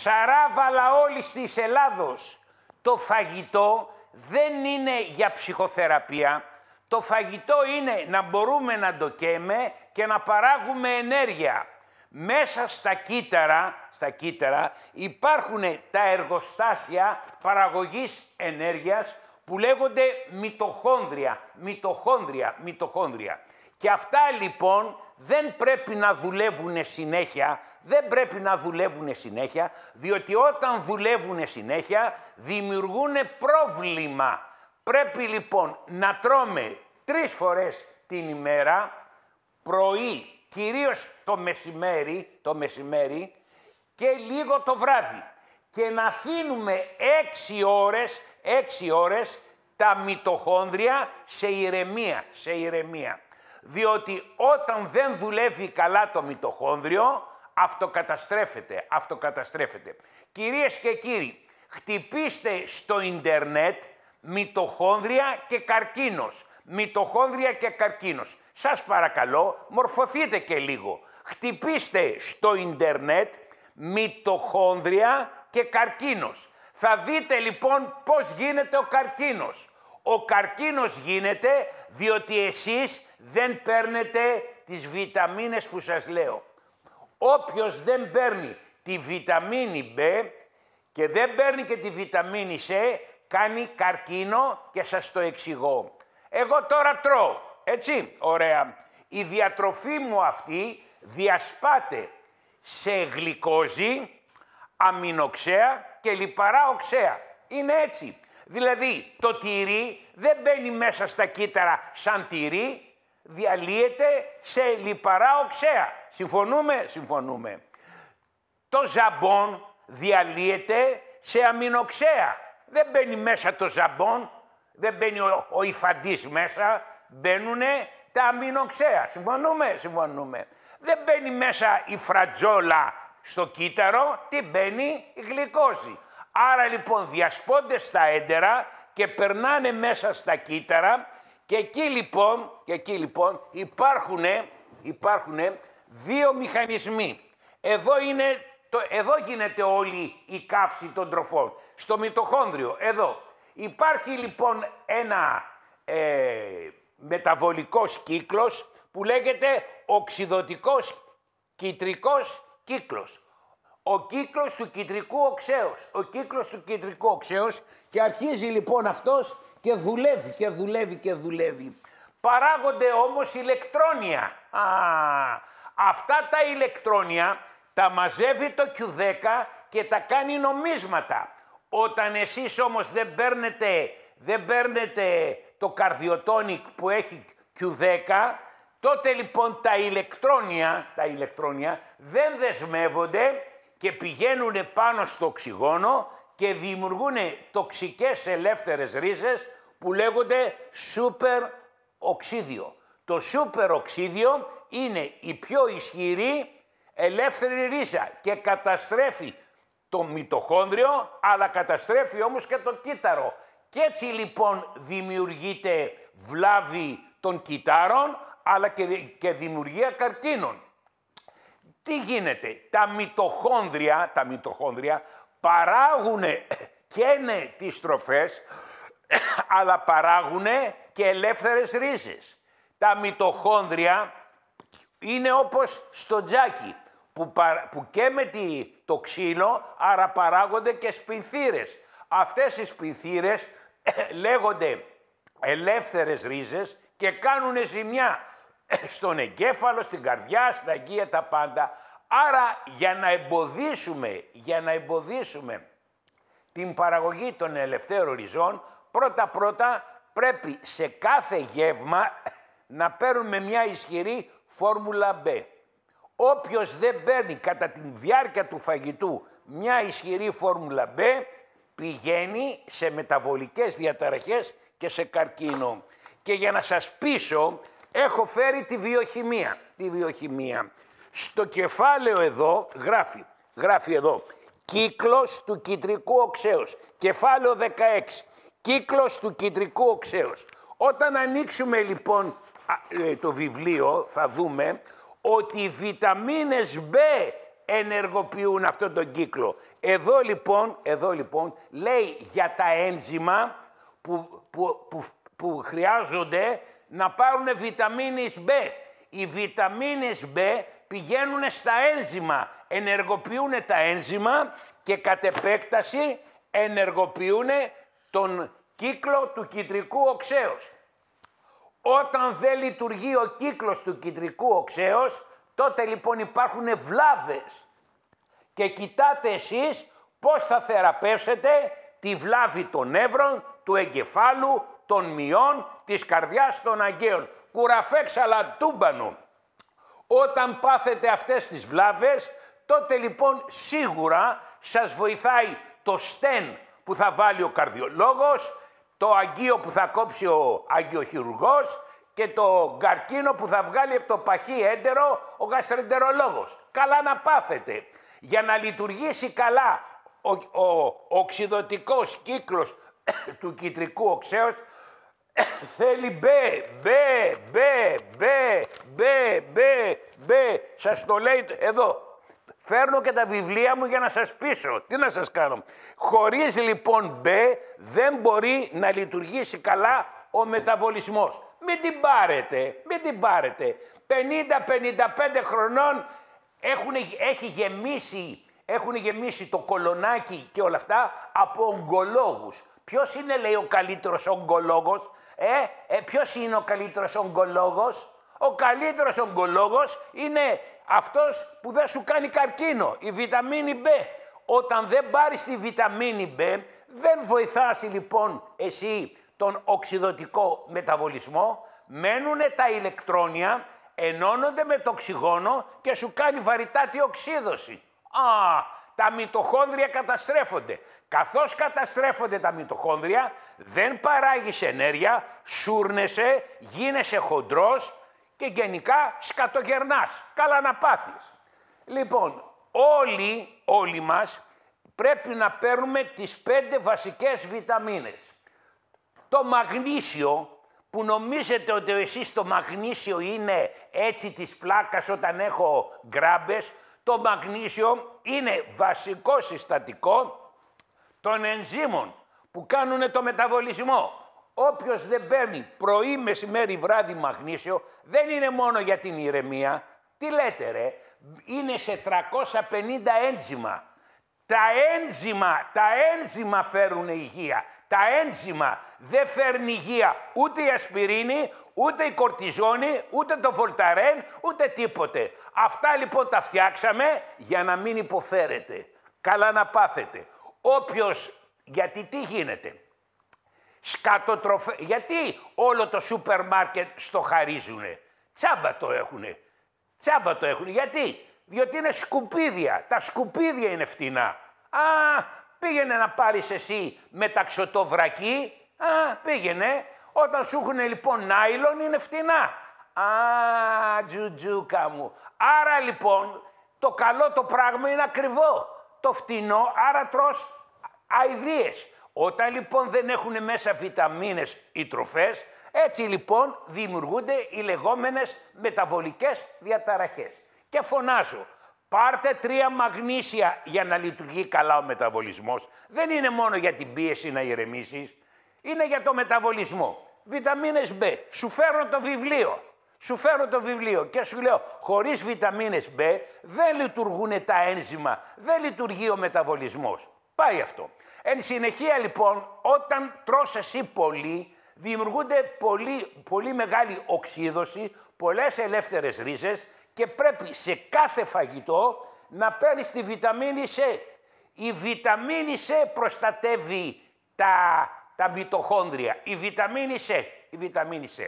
σαράβαλα όλης της Ελλάδος. Το φαγητό δεν είναι για ψυχοθεραπεία. Το φαγητό είναι να μπορούμε να το καίμε και να παράγουμε ενέργεια. Μέσα στα κύτταρα, στα κύτταρα υπάρχουν τα εργοστάσια παραγωγής ενέργειας που λέγονται μυτοχόνδρια, μυτοχόνδρια, μυτοχόνδρια. Και αυτά λοιπόν δεν πρέπει να δουλεύουν συνέχεια, δεν πρέπει να δουλεύουν συνέχεια, διότι όταν δουλεύουν συνέχεια δημιουργούν πρόβλημα. Πρέπει λοιπόν να τρώμε τρεις φορές την ημέρα, πρωί, κυρίως το μεσημέρι, το μεσημέρι και λίγο το βράδυ. Και να αφήνουμε έξι ώρες, έξι ώρες τα μυτοχόνδρια σε ηρεμία, σε ηρεμία. Διότι όταν δεν δουλεύει καλά το μυτοχόνδριο, αυτοκαταστρέφεται, αυτοκαταστρέφεται. Κυρίες και κύριοι, χτυπήστε στο ίντερνετ μυτοχόνδρια και καρκίνος. Μυτοχόνδρια και καρκίνος. Σας παρακαλώ, μορφωθείτε και λίγο. Χτυπήστε στο ίντερνετ μυτοχόνδρια και καρκίνος. Θα δείτε λοιπόν πώς γίνεται ο καρκίνος. Ο καρκίνος γίνεται διότι εσείς δεν παίρνετε τις βιταμίνες που σας λέω. Όποιος δεν παίρνει τη βιταμίνη B και δεν παίρνει και τη βιταμίνη C, κάνει καρκίνο και σας το εξηγώ. Εγώ τώρα τρώω, έτσι, ωραία. Η διατροφή μου αυτή διασπάται σε γλυκόζη, αμινοξέα και λιπαρά οξέα. Είναι έτσι. Δηλαδή το τυρί δεν μπαίνει μέσα στα κύτταρα σαν τυρί, διαλύεται σε λιπαρά οξέα. Συμφωνούμε, συμφωνούμε. Το ζαμπόν διαλύεται σε αμινοξέα. Δεν μπαίνει μέσα το ζαμπόν, δεν μπαίνει ο, ο υφαντής μέσα, μπαίνουν τα αμινοξέα. Συμφωνούμε, συμφωνούμε. Δεν μπαίνει μέσα η φρατζόλα στο κύτταρο, τι μπαίνει η γλυκόζη. Άρα λοιπόν διασπώνται στα έντερα και περνάνε μέσα στα κύτταρα και εκεί λοιπόν, και εκεί λοιπόν υπάρχουν, υπάρχουν δύο μηχανισμοί. Εδώ, είναι, το, εδώ γίνεται όλη η καύση των τροφών. Στο μυτοχόνδριο, εδώ. Υπάρχει λοιπόν ένα ε, μεταβολικός κύκλος που λέγεται οξυδοτικός κυτρικός κύκλος. Ο κύκλος του κυτρικού οξέως. Ο κύκλος του κυτρικού οξέως και αρχίζει λοιπόν αυτός και δουλεύει και δουλεύει και δουλεύει. Παράγονται όμως ηλεκτρόνια. Α, αυτά τα ηλεκτρόνια τα μαζεύει το Q10 και τα κάνει νομίσματα. Όταν εσείς όμως δεν παίρνετε, δεν παίρνετε το καρδιοτόνικ που έχει Q10, τότε λοιπόν τα ηλεκτρόνια, τα ηλεκτρόνια δεν δεσμεύονται και πηγαίνουν πάνω στο οξυγόνο και δημιουργούν τοξικές ελεύθερες ρίζες που λέγονται σούπερ οξύδιο. Το σούπερ οξύδιο είναι η πιο ισχυρή ελεύθερη ρίζα και καταστρέφει το μυτοχόνδριο, αλλά καταστρέφει όμως και το κύτταρο. Και έτσι λοιπόν δημιουργείται βλάβη των κυτάρων, αλλά και, και δημιουργία καρκίνων. Τι γίνεται, τα μυτοχόνδρια, τα μυτοχόνδρια παράγουν και είναι τις τροφές, αλλά παράγουν και ελεύθερες ρίζες. Τα μυτοχόνδρια είναι όπως στο τζάκι, που, που καίμε το ξύλο, άρα παράγονται και σπινθύρες. Αυτές οι σπινθύρες λέγονται ελεύθερες ρίζες και κάνουν ζημιά στον εγκέφαλο, στην καρδιά, στα αγκία, τα πάντα. Άρα για να εμποδίσουμε, για να εμποδίσουμε την παραγωγή των ελευθέρων ριζών, πρώτα-πρώτα πρέπει σε κάθε γεύμα να παίρνουμε μια ισχυρή φόρμουλα B. Όποιος δεν παίρνει κατά τη διάρκεια του φαγητού μια ισχυρή φόρμουλα B, πηγαίνει σε μεταβολικές διαταραχές και σε καρκίνο. Και για να σας πείσω, έχω φέρει τη βιοχημία. Τη βιοχημία. Στο κεφάλαιο εδώ γράφει, γράφει εδώ, κύκλος του κυτρικού οξέως. Κεφάλαιο 16, κύκλος του κυτρικού οξέως. Όταν ανοίξουμε λοιπόν ε, το βιβλίο θα δούμε ότι οι βιταμίνες B ενεργοποιούν αυτόν τον κύκλο. Εδώ λοιπόν, εδώ λοιπόν λέει για τα ένζημα που, που, που, που χρειάζονται να πάρουν βιταμίνης B. Οι βιταμίνες B πηγαίνουν στα ένζημα, ενεργοποιούν τα ένζημα και κατ' επέκταση ενεργοποιούν τον κύκλο του κυτρικού οξέως. Όταν δεν λειτουργεί ο κύκλος του κυτρικού οξέως, τότε λοιπόν υπάρχουν βλάβες. Και κοιτάτε εσείς πώς θα θεραπεύσετε τη βλάβη των νεύρων, του εγκεφάλου, των μειών, της καρδιάς των αγκαίων. Κουραφέ ξαλατούμπανο. Όταν πάθετε αυτές τις βλάβες, τότε λοιπόν σίγουρα σας βοηθάει το στεν που θα βάλει ο καρδιολόγος, το αγγείο που θα κόψει ο αγγειοχειρουργός και το καρκίνο που θα βγάλει από το παχύ έντερο ο γαστρεντερολόγος. Καλά να πάθετε. Για να λειτουργήσει καλά ο, ο, οξυδοτικός κύκλος του κυτρικού οξέως θέλει μπε, μπε, μπε, μπε, μπε, μπε, μπε. Σας το λέει εδώ. Φέρνω και τα βιβλία μου για να σας πείσω. Τι να σας κάνω. Χωρίς λοιπόν μπε δεν μπορεί να λειτουργήσει καλά ο μεταβολισμός. Μην την πάρετε, μην την πάρετε. 50-55 χρονών έχουν, έχει γεμίσει, έχουν γεμίσει το κολονάκι και όλα αυτά από ογκολόγους. Ποιος είναι λέει ο καλύτερος ογκολόγος, ε, ε ποιος είναι ο καλύτερος ογκολόγος; Ο καλύτερος ογκολόγος είναι αυτός που δεν σου κάνει καρκίνο, η βιταμίνη B. Όταν δεν πάρεις τη βιταμίνη B, δεν βοηθάς λοιπόν εσύ τον οξυδοτικό μεταβολισμό, μένουν τα ηλεκτρόνια, ενώνονται με το οξυγόνο και σου κάνει βαρυτάτη οξύδωση. Α, τα μυτοχόνδρια καταστρέφονται. Καθώς καταστρέφονται τα μυτοχόνδρια, δεν παράγεις ενέργεια, σούρνεσαι, γίνεσαι χοντρός και γενικά σκατογερνάς. Καλά να πάθεις. Λοιπόν, όλοι, όλοι μας πρέπει να παίρνουμε τις πέντε βασικές βιταμίνες. Το μαγνήσιο, που νομίζετε ότι εσείς το μαγνήσιο είναι έτσι της πλάκας όταν έχω γκράμπες, το μαγνήσιο είναι βασικό συστατικό των ενζήμων που κάνουν το μεταβολισμό. Όποιος δεν παίρνει πρωί, μεσημέρι, βράδυ μαγνήσιο, δεν είναι μόνο για την ηρεμία. Τι λέτε ρε, είναι σε 350 ένζημα. Τα ένζημα, τα ένζημα φέρουν υγεία. Τα ένζημα δεν φέρνει υγεία ούτε η ασπιρίνη, ούτε η κορτιζόνη, ούτε το βολταρέν, ούτε τίποτε. Αυτά λοιπόν τα φτιάξαμε για να μην υποφέρετε. Καλά να πάθετε. Όποιος, γιατί τι γίνεται; Σκατοτροφέ, γιατί όλο το σούπερ μάρκετ στο χαρίζουνε; Τσάμπα το έχουνε. Τσάμπα το έχουν. Γιατί; Διότι είναι σκουπίδια. Τα σκουπίδια είναι φτηνά. Α, πήγαινε να πάρεις εσύ μεταξωτό βρακί. Α, πήγαινε. Όταν σου έχουν λοιπόν νάιλον είναι φτηνά. Α, τζουτζούκα μου. Άρα λοιπόν το καλό το πράγμα είναι ακριβό. Το φτηνό, άρα τρως αηδίες. Όταν λοιπόν δεν έχουν μέσα βιταμίνες οι τροφές, έτσι λοιπόν δημιουργούνται οι λεγόμενες μεταβολικές διαταραχές. Και φωνάζω, πάρτε τρία μαγνήσια για να λειτουργεί καλά ο μεταβολισμός. Δεν είναι μόνο για την πίεση να ηρεμήσεις, είναι για το μεταβολισμό. Βιταμίνες B, σου φέρω το βιβλίο. Σου φέρω το βιβλίο και σου λέω, χωρίς βιταμίνες B δεν λειτουργούν τα ένζημα, δεν λειτουργεί ο μεταβολισμός. Πάει αυτό. Εν συνεχεία λοιπόν, όταν τρως εσύ πολύ, δημιουργούνται πολύ, πολύ μεγάλη οξύδωση, πολλές ελεύθερες ρίζες και πρέπει σε κάθε φαγητό να παίρνεις τη βιταμίνη C. Η βιταμίνη C προστατεύει τα, τα μυτοχόνδρια. Η βιταμίνη C. Η βιταμίνη C.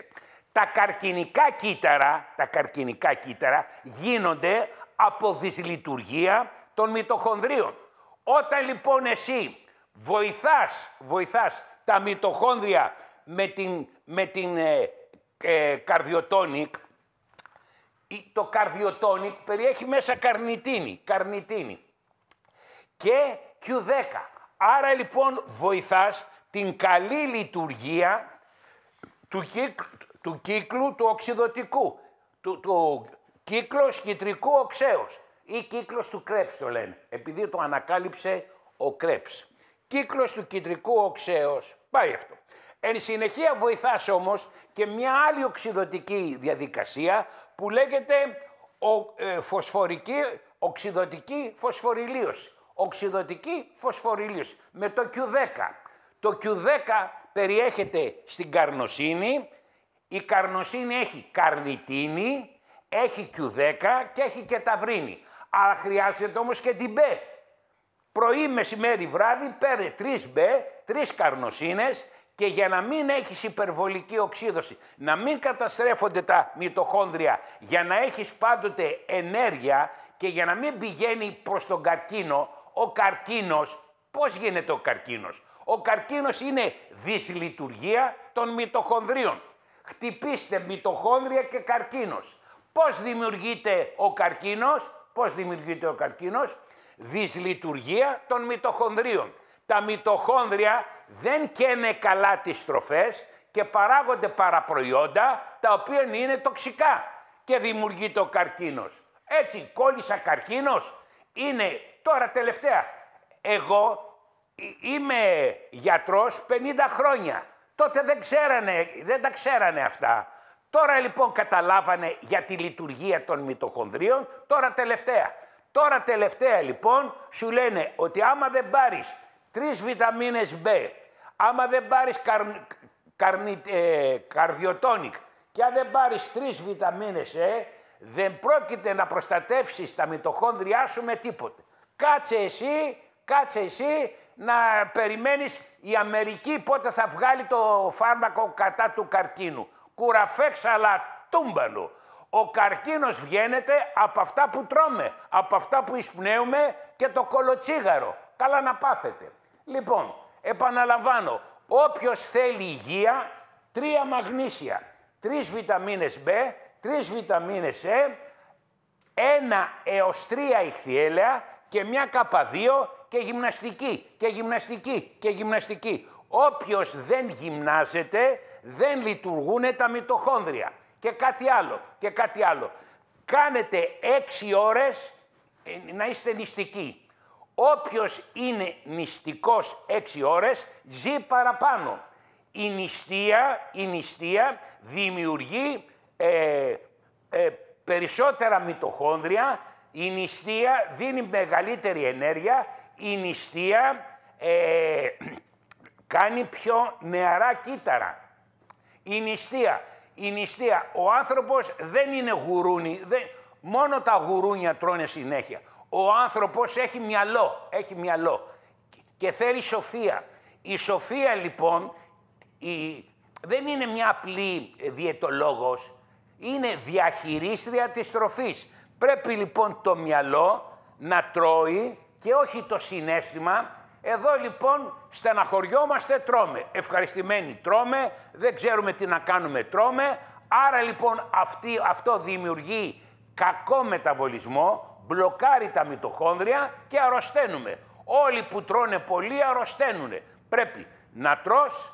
Τα καρκινικά κύτταρα, τα καρκινικά κύτταρα γίνονται από δυσλειτουργία των μυτοχονδρίων. Όταν λοιπόν εσύ βοηθάς, βοηθάς τα μυτοχόνδρια με την, με την ε, ε, καρδιοτόνικ, το καρδιοτόνικ περιέχει μέσα καρνιτίνη, καρνιτίνη και Q10. Άρα λοιπόν βοηθάς την καλή λειτουργία του, κύκλου του, οξυδοτικού, του, του κύκλου σκητρικού οξέως. ή κύκλος του Κρέψ το λένε, επειδή το ανακάλυψε ο Κρέψ. Κύκλος του κεντρικού οξέως, πάει αυτό. Εν συνεχεία βοηθάς όμως και μια άλλη οξυδοτική διαδικασία που λέγεται ο, ε, φωσφορική, οξυδοτική φωσφοριλίωση. Οξυδοτική φωσφοριλίωση με το Q10. Το Q10 περιέχεται στην καρνοσύνη, η καρνοσύνη έχει καρνιτίνη, έχει Q10 και έχει και ταυρίνη. Αλλά χρειάζεται όμως και την B. Πρωί, μεσημέρι, βράδυ, πέρε τρεις B, τρεις καρνοσύνες και για να μην έχεις υπερβολική οξύδωση, να μην καταστρέφονται τα μυτοχόνδρια, για να έχεις πάντοτε ενέργεια και για να μην πηγαίνει προς τον καρκίνο, ο καρκίνος, πώς γίνεται ο καρκίνος; Ο καρκίνος είναι δυσλειτουργία των μυτοχονδρίων. Χτυπήστε μυτοχόνδρια και καρκίνος. Πώς δημιουργείται ο καρκίνος, πώς δημιουργείται ο καρκίνος, δυσλειτουργία των μυτοχονδρίων. Τα μυτοχόνδρια δεν καίνε καλά τις τροφές και παράγονται παραπροϊόντα τα οποία είναι τοξικά και δημιουργείται ο καρκίνος. Έτσι, κόλλησα καρκίνος, είναι τώρα τελευταία. Εγώ είμαι γιατρός 50 χρόνια. Τότε δεν, ξέρανε, δεν τα ξέρανε αυτά. Τώρα λοιπόν καταλάβανε για τη λειτουργία των μυτοχονδρίων, τώρα τελευταία. Τώρα τελευταία λοιπόν σου λένε ότι άμα δεν πάρεις τρεις βιταμίνες B, άμα δεν πάρεις καρ, καρνι, ε, καρδιοτόνικ και αν δεν πάρεις τρεις βιταμίνες E, δεν πρόκειται να προστατεύσεις τα μυτοχόνδριά σου με τίποτε. Κάτσε εσύ, κάτσε εσύ να περιμένεις η Αμερική πότε θα βγάλει το φάρμακο κατά του καρκίνου. Κουραφέξαλα τούμπαλο. Ο καρκίνος βγαίνεται από αυτά που τρώμε, από αυτά που εισπνέουμε και το κολοτσίγαρο. Καλά να πάθετε. Λοιπόν, επαναλαμβάνω, όποιος θέλει υγεία, τρία μαγνήσια, τρεις βιταμίνες B, τρεις βιταμίνες E, ένα έως τρία ηχθιέλαια και μια καπαδίο και γυμναστική και γυμναστική και γυμναστική. Όποιος δεν γυμνάζεται δεν λειτουργούν τα μυτοχόνδρια. Και κάτι άλλο, και κάτι άλλο. Κάνετε έξι ώρες ε, να είστε νηστικοί. Όποιος είναι νηστικός έξι ώρες ζει παραπάνω. Η νηστεία, η νηστεία δημιουργεί ε, ε, περισσότερα μυτοχόνδρια, η νηστεία δίνει μεγαλύτερη ενέργεια η νηστεία ε, κάνει πιο νεαρά κύτταρα. Η νηστεία. Η νηστεία. Ο άνθρωπος δεν είναι γουρούνι, δεν, μόνο τα γουρούνια τρώνε συνέχεια. Ο άνθρωπος έχει μυαλό, έχει μυαλό και θέλει σοφία. Η σοφία λοιπόν η, δεν είναι μια απλή διαιτολόγος, είναι διαχειρίστρια της τροφής. Πρέπει λοιπόν το μυαλό να τρώει και όχι το συνέστημα. Εδώ λοιπόν στεναχωριόμαστε, τρώμε. Ευχαριστημένοι τρώμε, δεν ξέρουμε τι να κάνουμε, τρώμε. Άρα λοιπόν αυτή, αυτό δημιουργεί κακό μεταβολισμό, μπλοκάρει τα μυτοχόνδρια και αρρωσταίνουμε. Όλοι που τρώνε πολύ αρρωσταίνουν. Πρέπει να τρως,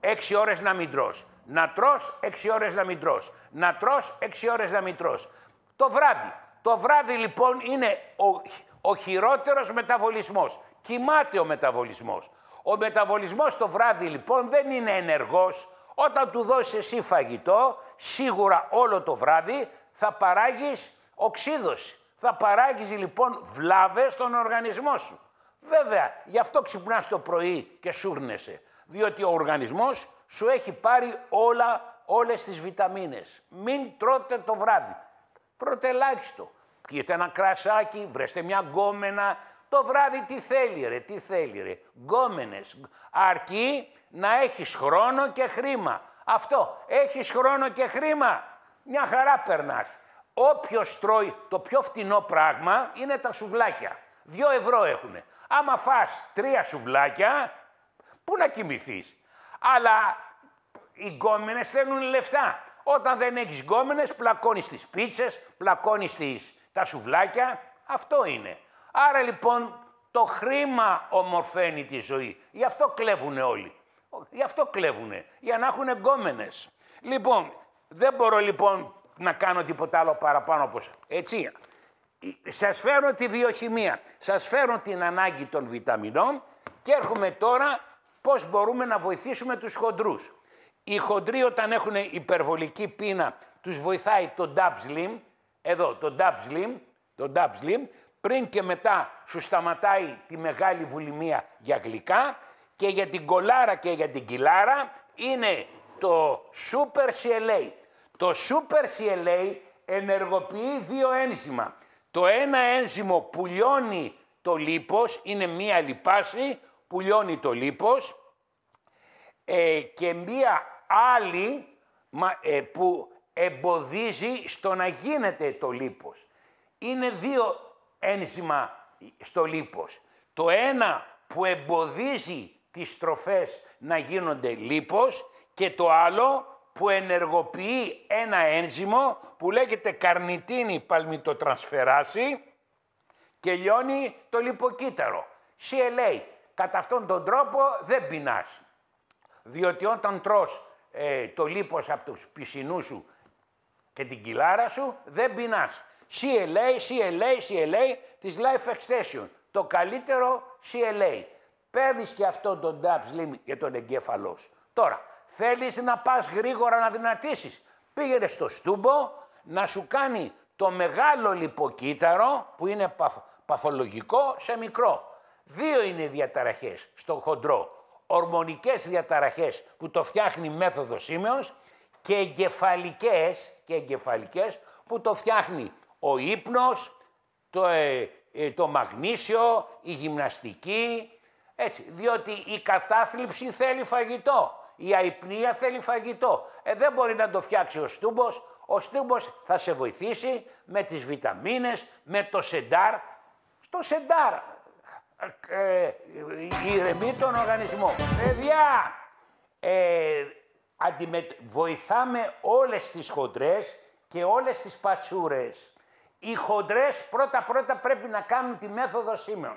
έξι ώρες να μην τρως. Να τρως, έξι ώρες να μην τρως. Να τρως, έξι ώρες να μην τρως. Το βράδυ. Το βράδυ λοιπόν είναι ο ο χειρότερος μεταβολισμός. Κοιμάται ο μεταβολισμός. Ο μεταβολισμός το βράδυ λοιπόν δεν είναι ενεργός. Όταν του δώσεις εσύ φαγητό, σίγουρα όλο το βράδυ θα παράγεις οξύδωση. Θα παράγεις λοιπόν βλάβες στον οργανισμό σου. Βέβαια, γι' αυτό ξυπνάς το πρωί και σούρνεσαι. Διότι ο οργανισμός σου έχει πάρει όλα, όλες τις βιταμίνες. Μην τρώτε το βράδυ. Πρωτελάχιστο. Πιείτε ένα κρασάκι, βρέστε μια γκόμενα. Το βράδυ τι θέλει ρε, τι θέλει ρε. Γκόμενες. Αρκεί να έχεις χρόνο και χρήμα. Αυτό. Έχεις χρόνο και χρήμα. Μια χαρά περνάς. Όποιος τρώει το πιο φτηνό πράγμα είναι τα σουβλάκια. Δύο ευρώ έχουν. Άμα φας τρία σουβλάκια, πού να κοιμηθείς; Αλλά οι γκόμενες θέλουν λεφτά. Όταν δεν έχεις γκόμενες, πλακώνεις τις πίτσες, πλακώνεις τις τα σουβλάκια, αυτό είναι. Άρα λοιπόν το χρήμα ομορφαίνει τη ζωή. Γι' αυτό κλέβουν όλοι. Γι' αυτό κλέβουν, για να έχουν εγκόμενες. Λοιπόν, δεν μπορώ λοιπόν να κάνω τίποτα άλλο παραπάνω από Έτσι. σας φέρω τη βιοχημία, σας φέρω την ανάγκη των βιταμινών και έρχομαι τώρα πώς μπορούμε να βοηθήσουμε τους χοντρούς. Οι χοντροί όταν έχουν υπερβολική πείνα τους βοηθάει το Dab εδώ το Dab το Dab πριν και μετά σου σταματάει τη μεγάλη βουλημία για γλυκά και για την κολάρα και για την κιλάρα είναι το Super CLA. Το Super CLA ενεργοποιεί δύο ένζημα. Το ένα ένζυμο που λιώνει το λίπος, είναι μία λιπάση που λιώνει το λίπος ε, και μία άλλη ε, που εμποδίζει στο να γίνεται το λίπος. Είναι δύο ένζημα στο λίπος. Το ένα που εμποδίζει τις στροφές να γίνονται λίπος και το άλλο που ενεργοποιεί ένα ένζυμο που λέγεται καρνιτίνη παλμιτοτρανσφεράση και λιώνει το λιποκύτταρο. CLA. Κατά αυτόν τον τρόπο δεν πεινάς. Διότι όταν τρως ε, το λίπος από τους πισινούς σου και την κοιλάρα σου, δεν πεινάς. CLA, CLA, CLA της Life Extension. Το καλύτερο CLA. Παίρνεις και αυτό το DAP Slim για τον εγκέφαλός σου. Τώρα, θέλεις να πας γρήγορα να δυνατήσεις. Πήγαινε στο στούμπο να σου κάνει το μεγάλο λιποκύτταρο που είναι παθολογικό σε μικρό. Δύο είναι οι διαταραχές στο χοντρό. Ορμονικές διαταραχές που το φτιάχνει μέθοδος Σίμεως και εγκεφαλικές, και εγκεφαλικές που το φτιάχνει ο ύπνος, το, ε, ε, το μαγνήσιο, η γυμναστική, έτσι, διότι η κατάθλιψη θέλει φαγητό, η αϊπνία θέλει φαγητό. Ε, δεν μπορεί να το φτιάξει ο στούμπος, ο στούμπος θα σε βοηθήσει με τις βιταμίνες, με το σεντάρ. Στο σεντάρ ε, ε ηρεμεί τον οργανισμό. Παιδιά, ε, βοηθάμε όλες τις χοντρές και όλες τις πατσούρες. Οι χοντρές πρώτα-πρώτα πρέπει να κάνουν τη μέθοδο Σίμεων.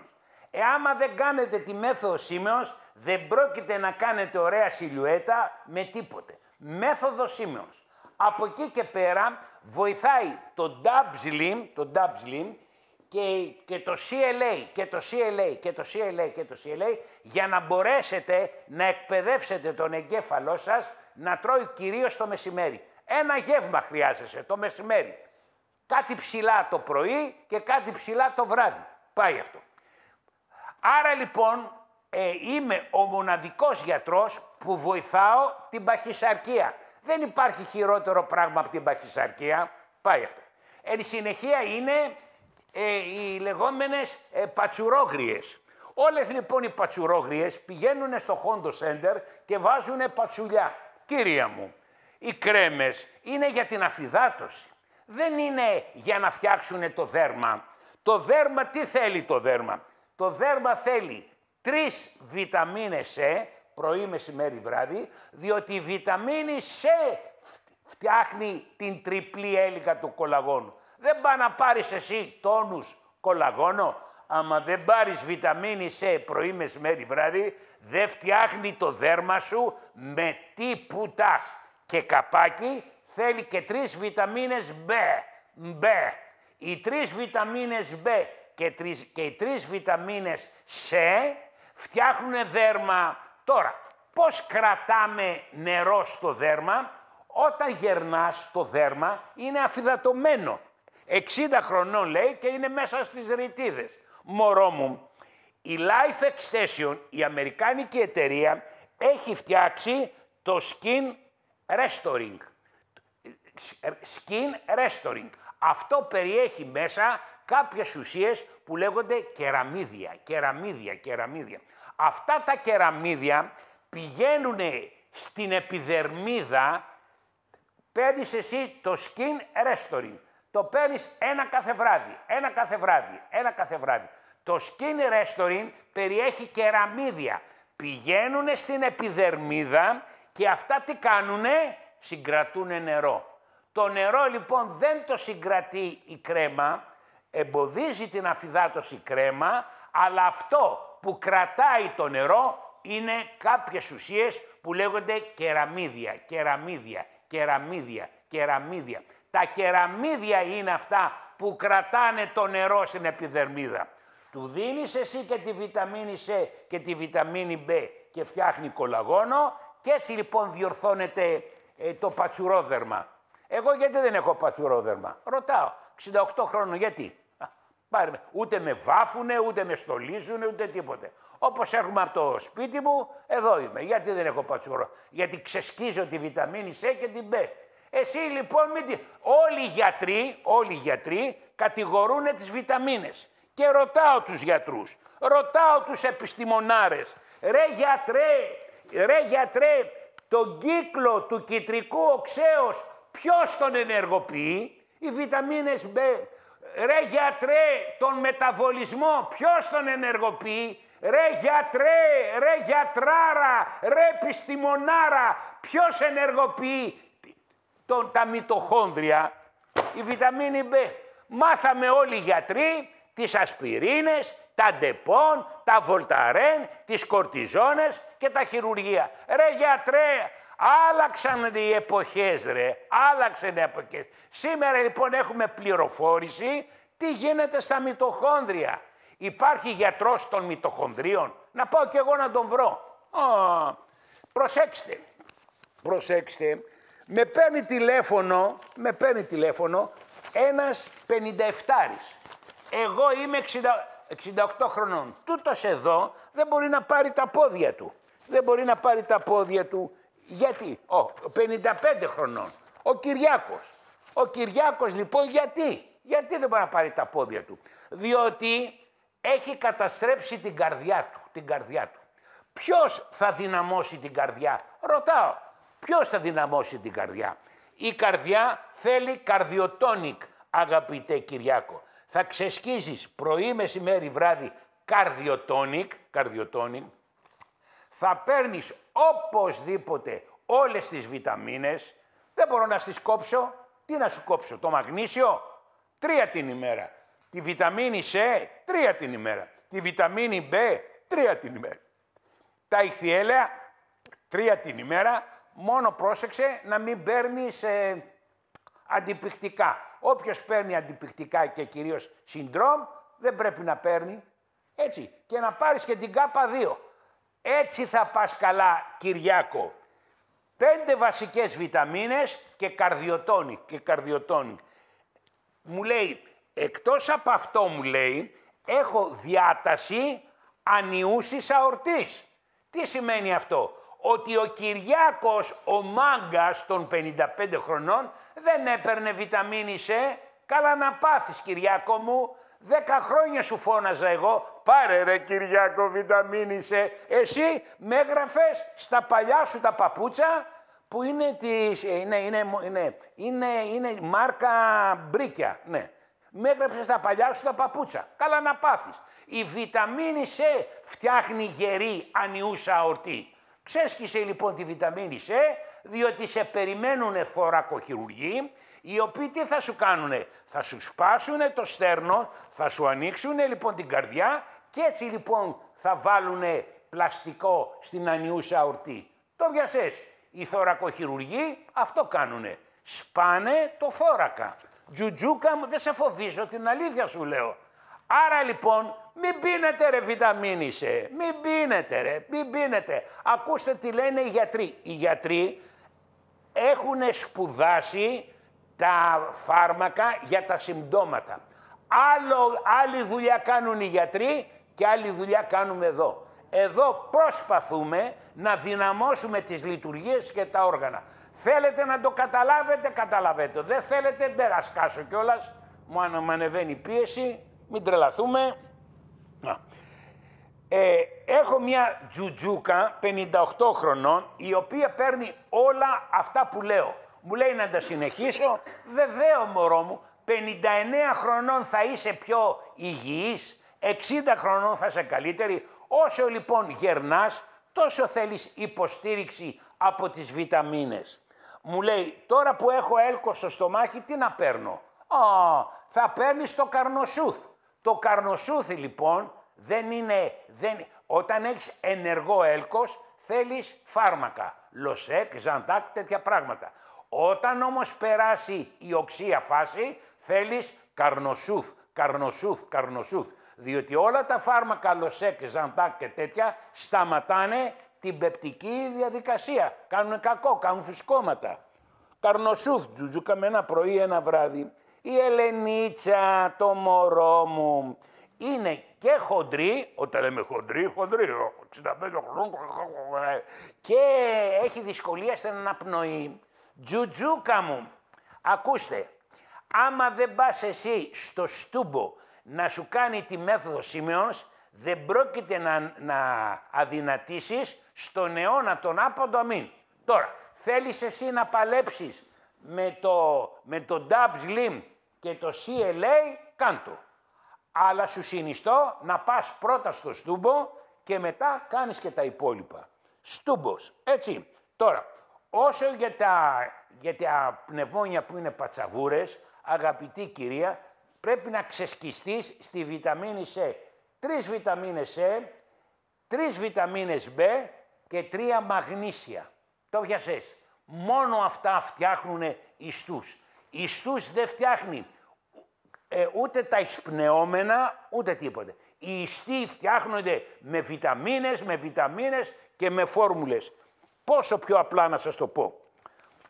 Εάμα δεν κάνετε τη μέθοδο Σίμεως, δεν πρόκειται να κάνετε ωραία σιλιουέτα με τίποτε. Μέθοδο Σίμεως. Από εκεί και πέρα βοηθάει το Dub Slim, το Dub Slim και, και το CLA και το CLA και το CLA και το CLA για να μπορέσετε να εκπαιδεύσετε τον εγκέφαλό σας να τρώει κυρίως το μεσημέρι. Ένα γεύμα χρειάζεσαι το μεσημέρι. Κάτι ψηλά το πρωί και κάτι ψηλά το βράδυ. Πάει αυτό. Άρα λοιπόν ε, είμαι ο μοναδικός γιατρός που βοηθάω την παχυσαρκία. Δεν υπάρχει χειρότερο πράγμα από την παχυσαρκία. Πάει αυτό. Εν συνεχεία είναι ε, οι λεγόμενες ε, πατσουρόγριες. Όλες λοιπόν οι πατσουρόγριες πηγαίνουν στο Hondo Center και βάζουν πατσουλιά. Κύρια μου, οι κρέμες είναι για την αφυδάτωση. Δεν είναι για να φτιάξουν το δέρμα. Το δέρμα τι θέλει το δέρμα; Το δέρμα θέλει τρεις βιταμίνες C, πρωί, μεσημέρι, βράδυ, διότι η βιταμίνη C φτιάχνει την τριπλή έλικα του κολαγόνου. Δεν πάει να πάρεις εσύ τόνους κολαγόνο, άμα δεν πάρεις βιταμίνη C πρωί, μεσημέρι, βράδυ, δεν φτιάχνει το δέρμα σου με τίποτα. Και καπάκι θέλει και τρεις βιταμίνες B. B. Οι τρεις βιταμίνες B και, τρεις, και οι τρεις βιταμίνες C φτιάχνουν δέρμα. Τώρα, πώς κρατάμε νερό στο δέρμα; Όταν γερνάς το δέρμα είναι αφυδατωμένο. 60 χρονών λέει και είναι μέσα στις ρητίδες. Μωρό μου, η Life Extension, η αμερικάνικη εταιρεία, έχει φτιάξει το Skin Restoring. Skin Restoring. Αυτό περιέχει μέσα κάποιες ουσίες που λέγονται κεραμίδια, κεραμίδια, κεραμίδια. Αυτά τα κεραμίδια πηγαίνουν στην επιδερμίδα, παίρνεις εσύ το skin restoring. Το παίρνεις ένα κάθε βράδυ, ένα κάθε βράδυ, ένα κάθε βράδυ. Το skin restoring περιέχει κεραμίδια. Πηγαίνουν στην επιδερμίδα και αυτά τι κάνουνε, συγκρατούν νερό. Το νερό λοιπόν δεν το συγκρατεί η κρέμα, εμποδίζει την αφυδάτωση κρέμα, αλλά αυτό που κρατάει το νερό είναι κάποιες ουσίες που λέγονται κεραμίδια, κεραμίδια, κεραμίδια, κεραμίδια. Τα κεραμίδια είναι αυτά που κρατάνε το νερό στην επιδερμίδα. Του δίνεις εσύ και τη βιταμίνη C και τη βιταμίνη B και φτιάχνει κολαγόνο και έτσι λοιπόν διορθώνεται ε, το πατσουρόδερμα. Εγώ γιατί δεν έχω πατσουρόδερμα; Ρωτάω. 68 χρόνων γιατί; Πάρε, ούτε με βάφουνε, ούτε με στολίζουνε, ούτε τίποτε. Όπως έχουμε από το σπίτι μου, εδώ είμαι. Γιατί δεν έχω πατσουρό. Γιατί ξεσκίζω τη βιταμίνη C και την B. Εσύ λοιπόν, μην όλοι οι γιατροί, όλοι οι γιατροί κατηγορούν τις βιταμίνες. Και ρωτάω τους γιατρούς, ρωτάω τους επιστημονάρες, ρε γιατρέ, ρε γιατρέ, τον κύκλο του κιτρικού οξέως ποιος τον ενεργοποιεί, οι βιταμίνες B. Ρε γιατρέ, τον μεταβολισμό ποιος τον ενεργοποιεί, ρε γιατρέ, ρε γιατράρα, ρε επιστημονάρα, ποιος ενεργοποιεί; Τον, τα μιτοχόνδρια, η βιταμίνη B. Μάθαμε όλοι οι γιατροί τις ασπιρίνες, τα Ντεπόν, τα Βολταρέν, τις κορτιζόνες και τα χειρουργία. Ρε γιατρέ, άλλαξαν οι εποχές ρε, άλλαξαν οι εποχές. Σήμερα λοιπόν έχουμε πληροφόρηση τι γίνεται στα μυτοχόνδρια. Υπάρχει γιατρός των μυτοχονδρίων. Να πάω κι εγώ να τον βρω. προσέξτε, προσέξτε. Με παίρνει τηλέφωνο, με παίρνει τηλέφωνο ένας 57 Εγώ είμαι 60, 68 χρονών. Τούτος εδώ δεν μπορεί να πάρει τα πόδια του. Δεν μπορεί να πάρει τα πόδια του. Γιατί; Ο, 55 χρονών. Ο Κυριάκος. Ο Κυριάκος λοιπόν γιατί; Γιατί δεν μπορεί να πάρει τα πόδια του; Διότι έχει καταστρέψει την καρδιά του. Την καρδιά του. Ποιος θα δυναμώσει την καρδιά; Ρωτάω. Ποιος θα δυναμώσει την καρδιά; Η καρδιά θέλει καρδιοτόνικ αγαπητέ Κυριάκο. Θα ξεσκίζεις πρωί, μεσημέρι, βράδυ καρδιοτόνικ, καρδιοτόνικ. Θα παίρνεις οπωσδήποτε όλες τις βιταμίνες. Δεν μπορώ να στις κόψω. Τι να σου κόψω, το μαγνήσιο; Τρία την ημέρα. Τη βιταμίνη C, τρία την ημέρα. Τη βιταμίνη B, τρία την ημέρα. Τα ηχθιέλαια, τρία την ημέρα. Μόνο πρόσεξε να μην παίρνεις ε, αντιπικτικά. Όποιος παίρνει αντιπικτικά και κυρίως συντρόμ, δεν πρέπει να παίρνει. Έτσι. Και να πάρεις και την ΚΑΠΑ 2. Έτσι θα πας καλά, Κυριάκο. Πέντε βασικές βιταμίνες και καρδιοτόνικ. Και καρδιοτόνικ. Μου λέει, Εκτός από αυτό μου λέει, έχω διάταση ανιούσης αορτής. Τι σημαίνει αυτό; Ότι ο Κυριάκος, ο μάγκας των 55 χρονών, δεν έπαιρνε βιταμίνη C. Καλά να πάθεις Κυριάκο μου. Δέκα χρόνια σου φώναζα εγώ, πάρε ρε Κυριάκο βιταμίνη C. Εσύ με έγραφες στα παλιά σου τα παπούτσα που είναι, της, είναι, είναι, είναι, είναι, είναι μάρκα μπρίκια. Ναι με έγραψε στα παλιά σου τα παπούτσα. Καλά να πάθεις. Η βιταμίνη C φτιάχνει γερή ανιούσα αορτή. Ξέσκησε λοιπόν τη βιταμίνη C, διότι σε περιμένουν θωρακοχειρουργοί, οι οποίοι τι θα σου κάνουνε; Θα σου σπάσουνε το στέρνο, θα σου ανοίξουν λοιπόν την καρδιά και έτσι λοιπόν θα βάλουν πλαστικό στην ανιούσα αορτή. Το βιασές. Οι θωρακοχειρουργοί αυτό κάνουνε. Σπάνε το θώρακα. Τζουτζούκα μου, δεν σε φοβίζω, την αλήθεια σου λέω. Άρα λοιπόν, μην πίνετε ρε βιταμίνη σε, μην πίνετε ρε, μην πίνετε. Ακούστε τι λένε οι γιατροί. Οι γιατροί έχουν σπουδάσει τα φάρμακα για τα συμπτώματα. Άλλο, άλλη δουλειά κάνουν οι γιατροί και άλλη δουλειά κάνουμε εδώ. Εδώ προσπαθούμε να δυναμώσουμε τις λειτουργίες και τα όργανα. Θέλετε να το καταλάβετε, καταλαβαίνετε. Δεν θέλετε, δεν ρασκάσω κιόλας. Μου ανεβαίνει η πίεση, μην τρελαθούμε. Να. Ε, έχω μια τζουτζούκα 58 χρονών η οποία παίρνει όλα αυτά που λέω. Μου λέει να τα συνεχίσω. Βεβαίω μωρό μου, 59 χρονών θα είσαι πιο υγιής, 60 χρονών θα είσαι καλύτερη. Όσο λοιπόν γερνάς, τόσο θέλεις υποστήριξη από τις βιταμίνες. Μου λέει, τώρα που έχω έλκος στο στομάχι, τι να παίρνω; Α, θα παίρνεις το καρνοσούθ. Το καρνοσούθι λοιπόν δεν είναι, δεν, όταν έχεις ενεργό έλκος θέλεις φάρμακα, λοσέκ, ζαντάκ, τέτοια πράγματα. Όταν όμως περάσει η οξία φάση θέλεις καρνοσούθ, καρνοσούθ, καρνοσούθ. Διότι όλα τα φάρμακα λοσέκ, ζαντάκ και τέτοια σταματάνε την πεπτική διαδικασία. Κάνουν κακό, κάνουν φουσκώματα. Καρνοσούθ, τζουτζούκαμε ένα πρωί, ένα βράδυ. Η Ελενίτσα, το μωρό μου, είναι και χοντρή, όταν λέμε χοντρή, χοντρή, 65 χρόνια, και έχει δυσκολία στην αναπνοή. Τζουτζούκα μου, ακούστε, άμα δεν πας εσύ στο στούμπο να σου κάνει τη μέθοδο σημείως, δεν πρόκειται να, να αδυνατήσεις στον αιώνα τον άποντο αμήν. Τώρα, θέλεις εσύ να παλέψεις με το, με το Dub Slim και το CLA, κάντο. Αλλά σου συνιστώ να πας πρώτα στο στούμπο και μετά κάνεις και τα υπόλοιπα. Στούμπος, έτσι. Τώρα, όσο για τα, για τα πνευμόνια που είναι πατσαβούρες, αγαπητή κυρία, πρέπει να ξεσκιστείς στη βιταμίνη C. Τρεις βιταμίνες C, τρεις βιταμίνες B και τρία μαγνήσια. Το πιασες. Μόνο αυτά φτιάχνουν ιστούς. Ιστούς δεν φτιάχνει ε, ούτε τα εισπνεώμενα, ούτε τίποτε. Οι ιστοί φτιάχνονται με βιταμίνες, με βιταμίνες και με φόρμουλες. Πόσο πιο απλά να σας το πω.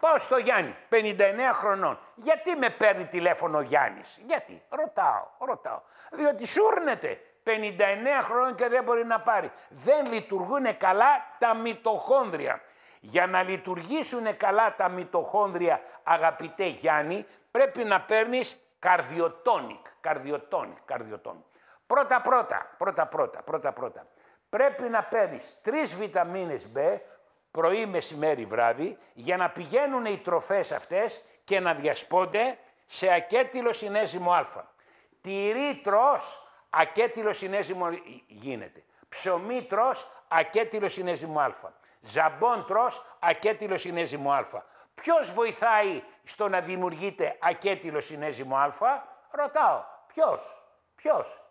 Πάω στο Γιάννη, 59 χρονών. Γιατί με παίρνει τηλέφωνο ο Γιάννης; Γιατί; Ρωτάω, ρωτάω. Διότι σούρνεται. 59 χρονών και δεν μπορεί να πάρει. Δεν λειτουργούν καλά τα μυτοχόνδρια. Για να λειτουργήσουν καλά τα μυτοχόνδρια, αγαπητέ Γιάννη, πρέπει να παίρνεις καρδιοτόνικ, καρδιοτόνικ, καρδιοτόνικ. Πρώτα πρώτα, πρώτα πρώτα, πρώτα πρώτα. Πρέπει να παίρνεις τρεις βιταμίνες B, πρωί, μεσημέρι, βράδυ, για να πηγαίνουν οι τροφές αυτές και να διασπώνται σε ακέτυλο συνέζυμο α. Τυρί τρως, ακέτυλο συνέζυμο γίνεται. Ψωμί τρως, ακέτυλο συνέζυμο α. Ζαμπόν τρως, ακέτυλο συνέζυμο α. Ποιος βοηθάει στο να δημιουργείται ακέτυλο συνέζυμο α, ρωτάω. Ποιος, ποιος;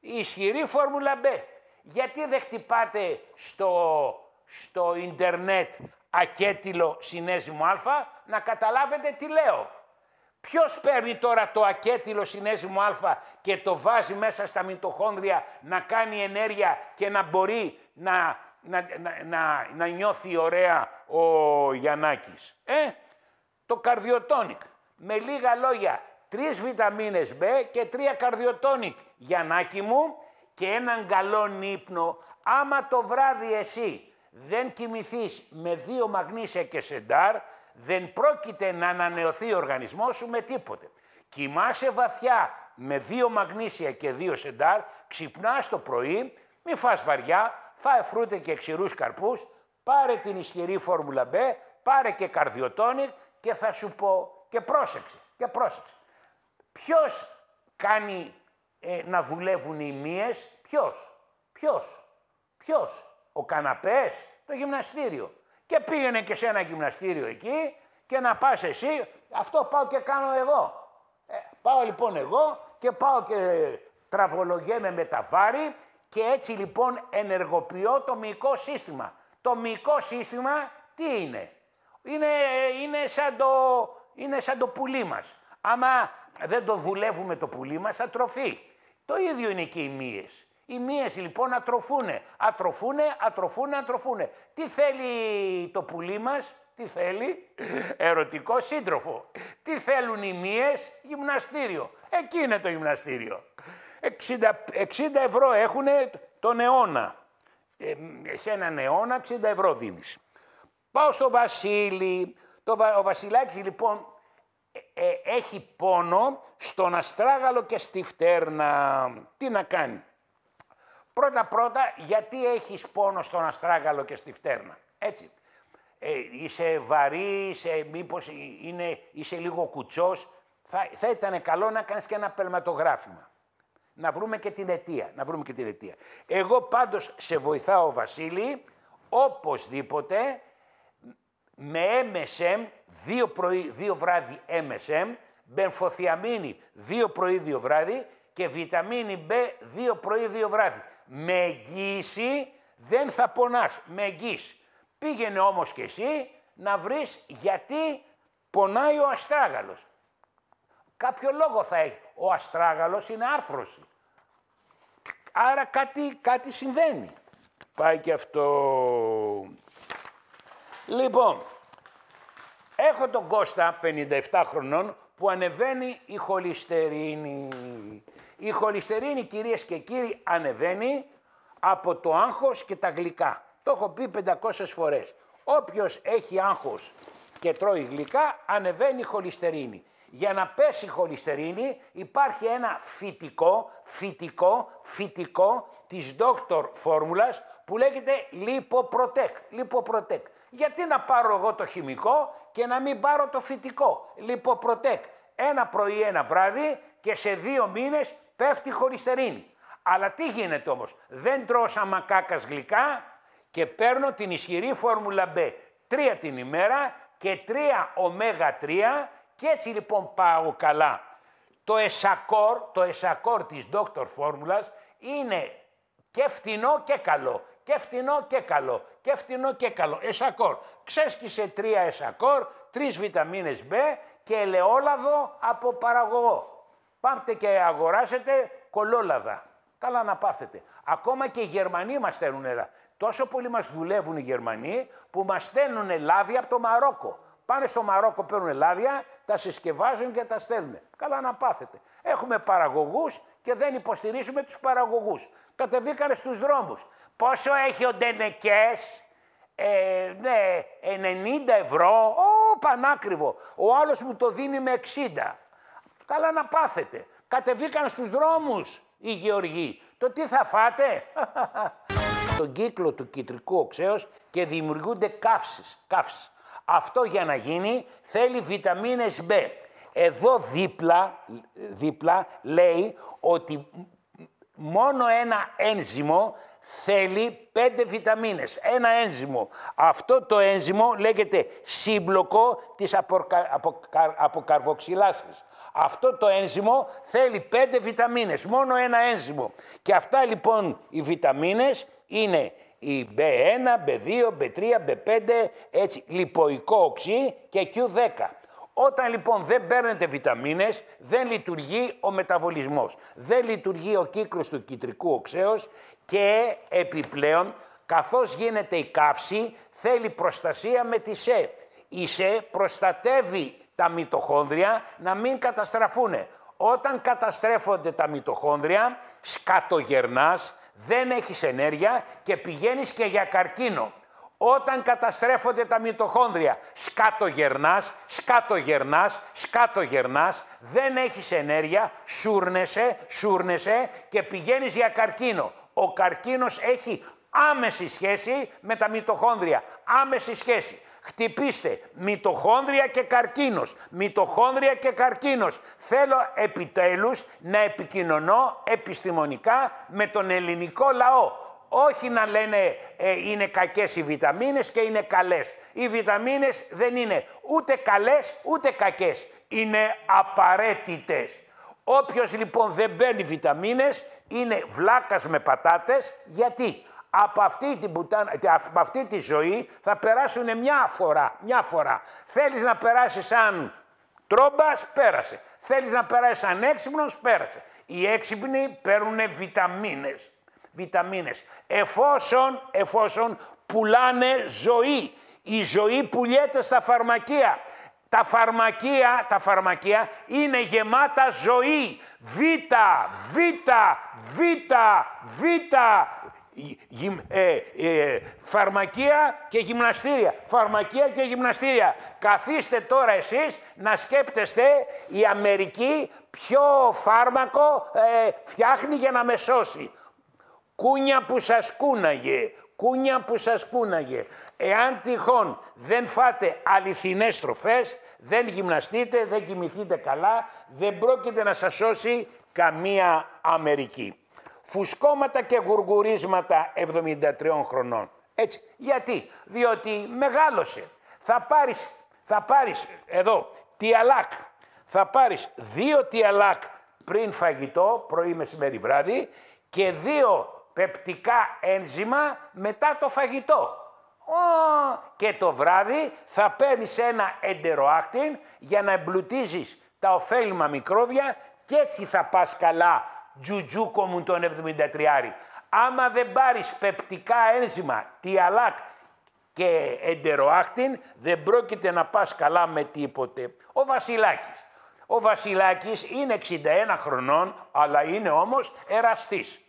Η ισχυρή φόρμουλα B. Γιατί δεν χτυπάτε στο στο ίντερνετ ακέτυλο συνέζυμο α, να καταλάβετε τι λέω. Ποιος παίρνει τώρα το ακέτυλο συνέζυμο α και το βάζει μέσα στα μυτοχόνδρια να κάνει ενέργεια και να μπορεί να, να, να, να, νιώθει ωραία ο Γιαννάκης. Ε, το καρδιοτόνικ. Με λίγα λόγια, τρεις βιταμίνες B και τρία καρδιοτόνικ. Γιαννάκη μου και έναν καλό ύπνο. Άμα το βράδυ εσύ δεν κοιμηθείς με δύο μαγνήσια και σεντάρ, δεν πρόκειται να ανανεωθεί ο οργανισμός σου με τίποτε. Κοιμάσαι βαθιά με δύο μαγνήσια και δύο σεντάρ, ξυπνάς το πρωί, μη φας βαριά, φάε φρούτε και ξηρούς καρπούς, πάρε την ισχυρή φόρμουλα B, πάρε και καρδιοτόνικ και θα σου πω και πρόσεξε, και πρόσεξε. Ποιος κάνει ε, να δουλεύουν οι μύες, ποιος, ποιος, ποιος; Ο καναπές, το γυμναστήριο. Και πήγαινε και σε ένα γυμναστήριο εκεί και να πας εσύ, αυτό πάω και κάνω εγώ. Ε, πάω λοιπόν εγώ και πάω και τραβολογέμαι με τα βάρη και έτσι λοιπόν ενεργοποιώ το μυϊκό σύστημα. Το μυϊκό σύστημα τι είναι; Είναι, είναι, σαν, το, είναι σαν το πουλί μας. Άμα δεν το δουλεύουμε το πουλί μας θα τροφεί. Το ίδιο είναι και οι μύες. Οι μύες λοιπόν ατροφούνε, ατροφούνε, ατροφούνε, ατροφούνε. Τι θέλει το πουλί μας, τι θέλει, ερωτικό σύντροφο. Τι θέλουν οι μύες, γυμναστήριο. Εκεί είναι το γυμναστήριο. 60, 60 ευρώ έχουν τον αιώνα. Ε, σε έναν αιώνα 60 ευρώ δίνεις. Πάω στο Βασίλη. Το, ο Βασιλάκης λοιπόν ε, ε, έχει πόνο στον αστράγαλο και στη φτέρνα. Τι να κάνει; Πρώτα πρώτα γιατί έχεις πόνο στον αστράγαλο και στη φτέρνα. Έτσι. Ε, είσαι βαρύ, είσαι, μήπως είναι, είσαι λίγο κουτσός. Θα, θα ήταν καλό να κάνεις και ένα περματογράφημα. Να βρούμε και την αιτία. Να βρούμε και την αιτία. Εγώ πάντως σε βοηθάω Βασίλη, οπωσδήποτε με MSM, δύο, πρωί, δύο βράδυ MSM, μπενφοθιαμίνη δύο πρωί, δύο βράδυ και βιταμίνη B δύο πρωί, δύο βράδυ με εγγύηση δεν θα πονάς, με εγγύηση. Πήγαινε όμως και εσύ να βρεις γιατί πονάει ο αστράγαλος. Κάποιο λόγο θα έχει. Ο αστράγαλος είναι άρθρωση. Άρα κάτι, κάτι συμβαίνει. Πάει και αυτό. Λοιπόν, έχω τον Κώστα 57 χρονών που ανεβαίνει η χολυστερίνη. Η χολυστερίνη κυρίες και κύριοι ανεβαίνει από το άγχος και τα γλυκά. Το έχω πει 500 φορές. Όποιος έχει άγχος και τρώει γλυκά ανεβαίνει η χολυστερίνη. Για να πέσει η χολυστερίνη υπάρχει ένα φυτικό, φυτικό, φυτικό της Dr. Φόρμουλας που λέγεται Lipoprotect. Lipoprotect. Γιατί να πάρω εγώ το χημικό και να μην πάρω το φυτικό; Lipoprotect. Ένα πρωί, ένα βράδυ και σε δύο μήνες πέφτει η χολυστερίνη. Αλλά τι γίνεται όμως; Δεν τρώω σαν μακάκας γλυκά και παίρνω την ισχυρή φόρμουλα B. Τρία την ημέρα και τρία ωμέγα 3 και έτσι λοιπόν πάω καλά. Το εσακόρ, το εσακόρ της Dr. Φόρμουλας είναι και φτηνό και καλό. Και φτηνό και καλό. Και φτηνό και καλό. Εσακόρ. Ξέσκησε τρία εσακόρ, τρεις βιταμίνες B και ελαιόλαδο από παραγωγό. Πάτε και αγοράσετε κολόλαδα. Καλά να πάθετε. Ακόμα και οι Γερμανοί μας στέλνουν έλα. Τόσο πολύ μας δουλεύουν οι Γερμανοί που μας στέλνουν λάδια από το Μαρόκο. Πάνε στο Μαρόκο, παίρνουν λάδια, τα συσκευάζουν και τα στέλνουν. Καλά να πάθετε. Έχουμε παραγωγούς και δεν υποστηρίζουμε τους παραγωγούς. Κατεβήκανε στους δρόμους. Πόσο έχει ο Ντενεκές, ε, ναι, 90 ευρώ, ο, πανάκριβο. Ο άλλος μου το δίνει με 60. Καλά να πάθετε. Κατεβήκαν στους δρόμους οι γεωργοί. Το τι θα φάτε; Τον κύκλο του κυτρικού οξέως και δημιουργούνται καύσεις. καύσεις. Αυτό για να γίνει θέλει βιταμίνες B. Εδώ δίπλα, δίπλα λέει ότι μόνο ένα ένζυμο θέλει πέντε βιταμίνες. Ένα ένζυμο. Αυτό το ένζυμο λέγεται σύμπλοκο της αποκα... αποκαρβοξυλάσης. Αυτό το ένζυμο θέλει πέντε βιταμίνες, μόνο ένα ένζυμο. Και αυτά λοιπόν οι βιταμίνες είναι η B1, B2, B3, B5, έτσι, λιποϊκό οξύ και Q10. Όταν λοιπόν δεν παίρνετε βιταμίνες, δεν λειτουργεί ο μεταβολισμός. Δεν λειτουργεί ο κύκλος του κυτρικού οξέως και επιπλέον, καθώς γίνεται η καύση, θέλει προστασία με τη ΣΕ. Η ΣΕ προστατεύει τα μυτοχόνδρια να μην καταστραφούν. Όταν καταστρέφονται τα μυτοχόνδρια, σκατογερνάς, δεν έχεις ενέργεια και πηγαίνεις και για καρκίνο. Όταν καταστρέφονται τα μυτοχόνδρια, σκατογερνάς, σκατογερνάς, σκατογερνάς, δεν έχεις ενέργεια, σούρνεσαι, σούρνεσαι και πηγαίνεις για καρκίνο. Ο καρκίνος έχει άμεση σχέση με τα μυτοχόνδρια. Άμεση σχέση. Χτυπήστε μυτοχόνδρια και καρκίνος, μυτοχόνδρια και καρκίνος. Θέλω επιτέλους να επικοινωνώ επιστημονικά με τον ελληνικό λαό. Όχι να λένε ε, είναι κακές οι βιταμίνες και είναι καλές. Οι βιταμίνες δεν είναι ούτε καλές ούτε κακές. Είναι απαραίτητες. Όποιος λοιπόν δεν παίρνει βιταμίνες είναι βλάκας με πατάτες. Γιατί; Από αυτή, την πουτάνα, από αυτή τη ζωή θα περάσουν μια φορά, μια φορά. Θέλεις να περάσεις σαν τρόμπας, πέρασε. Θέλεις να περάσεις σαν έξυπνος, πέρασε. Οι έξυπνοι παίρνουν βιταμίνες. Βιταμίνες. Εφόσον, εφόσον πουλάνε ζωή. Η ζωή πουλιέται στα φαρμακεία. Τα φαρμακεία, τα φαρμακεία είναι γεμάτα ζωή. Β, Β, Β, Β, ε, ε, φαρμακεία και γυμναστήρια. Φαρμακεία και γυμναστήρια. Καθίστε τώρα εσείς να σκέπτεστε η Αμερική ποιο φάρμακο ε, φτιάχνει για να με σώσει. Κούνια που σας κούναγε. Κούνια που σας κούναγε. Εάν τυχόν δεν φάτε αληθινές τροφές, δεν γυμναστείτε, δεν κοιμηθείτε καλά, δεν πρόκειται να σας σώσει καμία Αμερική φουσκώματα και γουργουρίσματα 73 χρονών. Έτσι. Γιατί; Διότι μεγάλωσε. Θα πάρεις, θα πάρεις εδώ τιαλάκ. Θα πάρεις δύο τιαλάκ πριν φαγητό, πρωί, μεσημέρι, βράδυ και δύο πεπτικά ένζημα μετά το φαγητό. και το βράδυ θα παίρνεις ένα εντεροάκτιν για να εμπλουτίζεις τα ωφέλιμα μικρόβια και έτσι θα πας καλά τζουτζούκο μου τον 73. Άμα δεν πάρεις πεπτικά ένζημα, τιαλάκ και εντεροάκτην, δεν πρόκειται να πας καλά με τίποτε. Ο Βασιλάκης. Ο Βασιλάκης είναι 61 χρονών, αλλά είναι όμως εραστής.